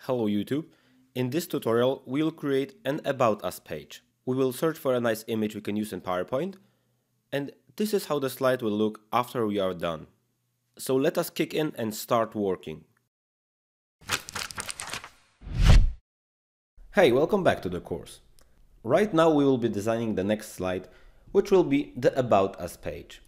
Hello YouTube. In this tutorial we'll create an About Us page. We will search for a nice image we can use in PowerPoint and this is how the slide will look after we are done. So let us kick in and start working. Hey, welcome back to the course. Right now we will be designing the next slide which will be the About Us page.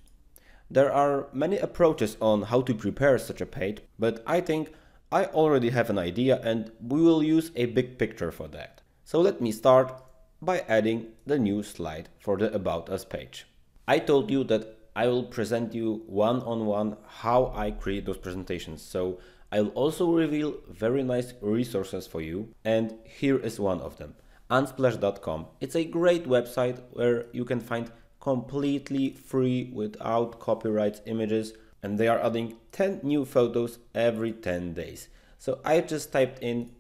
There are many approaches on how to prepare such a page, but I think I already have an idea and we will use a big picture for that. So let me start by adding the new slide for the About Us page. I told you that I will present you one-on-one -on -one how I create those presentations. So I'll also reveal very nice resources for you and here is one of them, unsplash.com. It's a great website where you can find completely free without copyright images and they are adding 10 new photos every 10 days. So I just typed in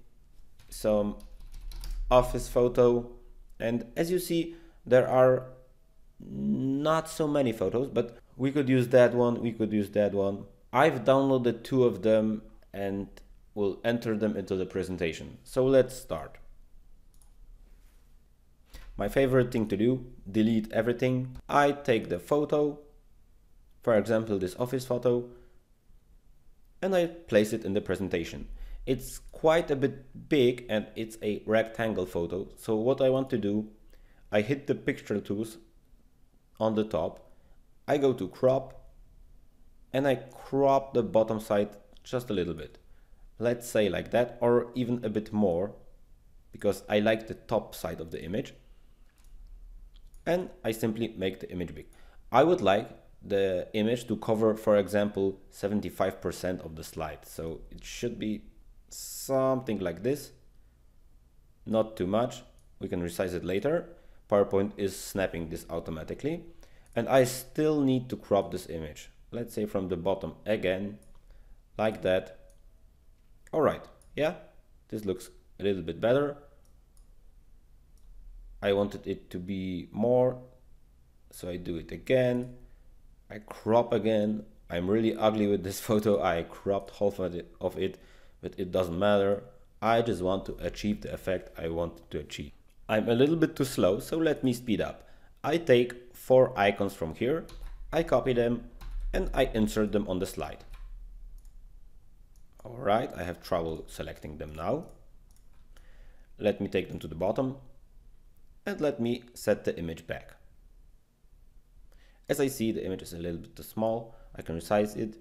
some office photo and as you see there are not so many photos but we could use that one we could use that one. I've downloaded two of them and will enter them into the presentation. So let's start. My favorite thing to do delete everything. I take the photo for example this office photo, and I place it in the presentation. It's quite a bit big and it's a rectangle photo. So what I want to do, I hit the picture tools on the top, I go to crop, and I crop the bottom side just a little bit. Let's say like that, or even a bit more, because I like the top side of the image. And I simply make the image big. I would like the image to cover, for example, 75% of the slide. So it should be something like this, not too much. We can resize it later. PowerPoint is snapping this automatically. And I still need to crop this image. Let's say from the bottom again, like that. All right, yeah, this looks a little bit better. I wanted it to be more, so I do it again I crop again. I'm really ugly with this photo. I cropped half of it, but it doesn't matter. I just want to achieve the effect I want to achieve. I'm a little bit too slow, so let me speed up. I take four icons from here, I copy them, and I insert them on the slide. Alright, I have trouble selecting them now. Let me take them to the bottom, and let me set the image back. As I see the image is a little bit too small, I can resize it.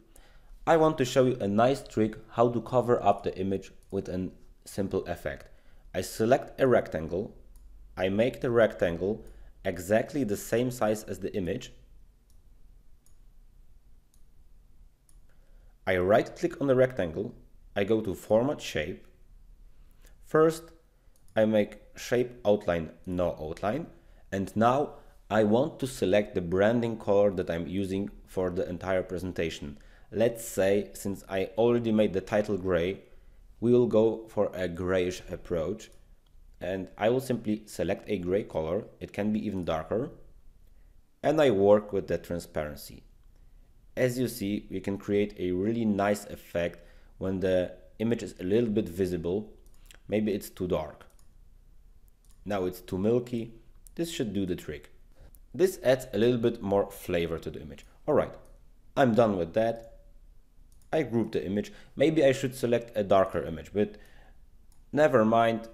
I want to show you a nice trick how to cover up the image with a simple effect. I select a rectangle, I make the rectangle exactly the same size as the image. I right click on the rectangle, I go to format shape. First, I make shape outline no outline and now I want to select the branding color that I'm using for the entire presentation. Let's say, since I already made the title gray, we will go for a grayish approach and I will simply select a gray color. It can be even darker and I work with the transparency. As you see, we can create a really nice effect when the image is a little bit visible. Maybe it's too dark. Now it's too milky. This should do the trick. This adds a little bit more flavor to the image. Alright, I'm done with that. I group the image. Maybe I should select a darker image, but never mind.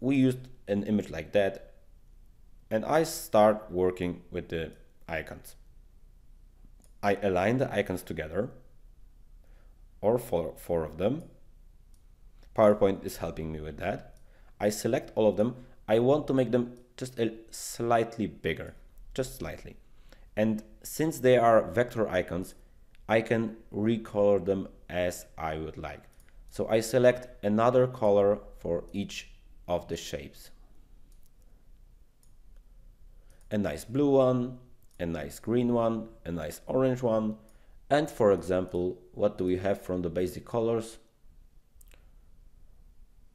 We used an image like that and I start working with the icons. I align the icons together or four, four of them. PowerPoint is helping me with that. I select all of them. I want to make them just a slightly bigger, just slightly. And since they are vector icons, I can recolor them as I would like. So I select another color for each of the shapes. A nice blue one, a nice green one, a nice orange one, and for example, what do we have from the basic colors?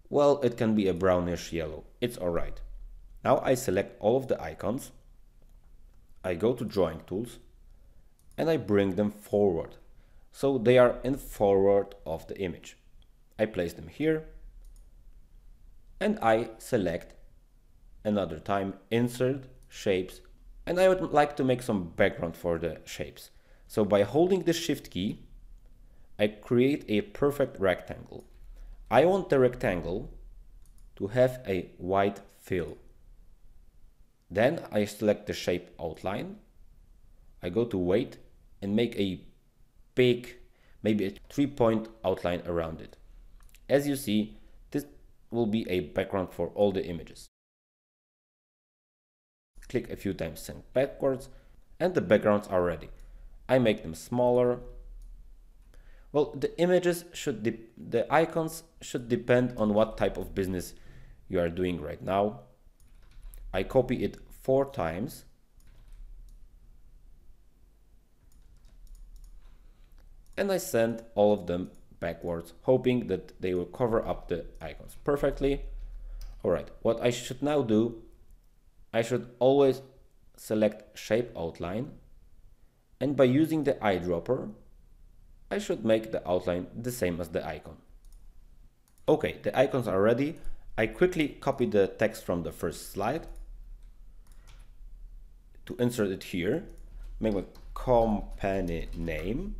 Well, it can be a brownish yellow. It's alright. Now I select all of the icons, I go to drawing tools and I bring them forward. So they are in forward of the image. I place them here and I select another time insert shapes and I would like to make some background for the shapes. So by holding the shift key I create a perfect rectangle. I want the rectangle to have a white fill. Then I select the shape outline. I go to weight and make a big, maybe a three point outline around it. As you see, this will be a background for all the images. Click a few times send backwards and the backgrounds are ready. I make them smaller well, the images should, the icons should depend on what type of business you are doing right now. I copy it four times. And I send all of them backwards, hoping that they will cover up the icons perfectly. All right, what I should now do, I should always select shape outline. And by using the eyedropper, I should make the outline the same as the icon. Okay, the icons are ready. I quickly copy the text from the first slide to insert it here. Make my company name.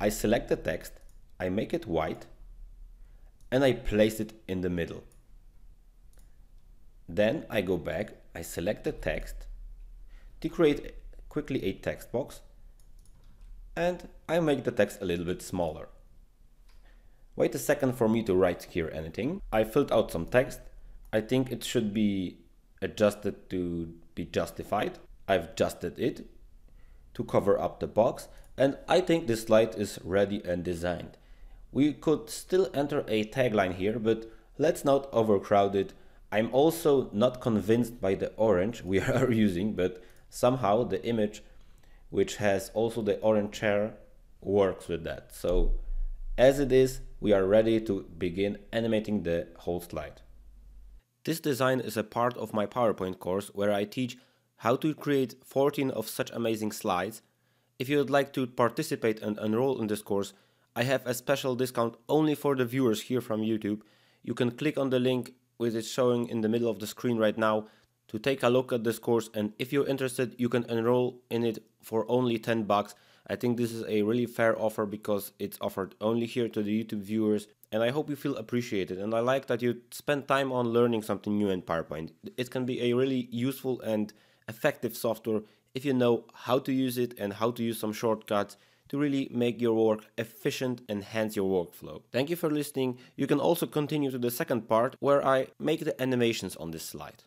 I select the text, I make it white, and I place it in the middle. Then I go back, I select the text to create quickly a text box and I make the text a little bit smaller. Wait a second for me to write here anything. I filled out some text. I think it should be adjusted to be justified. I've adjusted it to cover up the box and I think this slide is ready and designed. We could still enter a tagline here, but let's not overcrowd it. I'm also not convinced by the orange we are using, but somehow the image which has also the orange chair works with that. So as it is, we are ready to begin animating the whole slide. This design is a part of my PowerPoint course where I teach how to create 14 of such amazing slides. If you would like to participate and enroll in this course, I have a special discount only for the viewers here from YouTube. You can click on the link which is showing in the middle of the screen right now to take a look at this course and if you're interested you can enroll in it for only 10 bucks. I think this is a really fair offer because it's offered only here to the YouTube viewers and I hope you feel appreciated and I like that you spend time on learning something new in PowerPoint. It can be a really useful and effective software if you know how to use it and how to use some shortcuts to really make your work efficient and enhance your workflow. Thank you for listening. You can also continue to the second part where I make the animations on this slide.